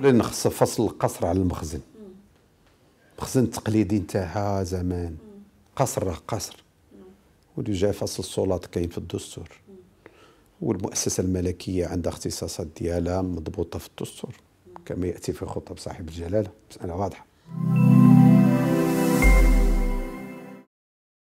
لأن خص فصل القصر على المخزن. المخزن التقليدي نتاعها زمان. قصر راه قصر. واللي جا فصل السلطات كاين في الدستور. والمؤسسة الملكية عندها اختصاصات ديالها مضبوطة في الدستور. كما يأتي في خطب صاحب الجلالة. مسألة واضحة.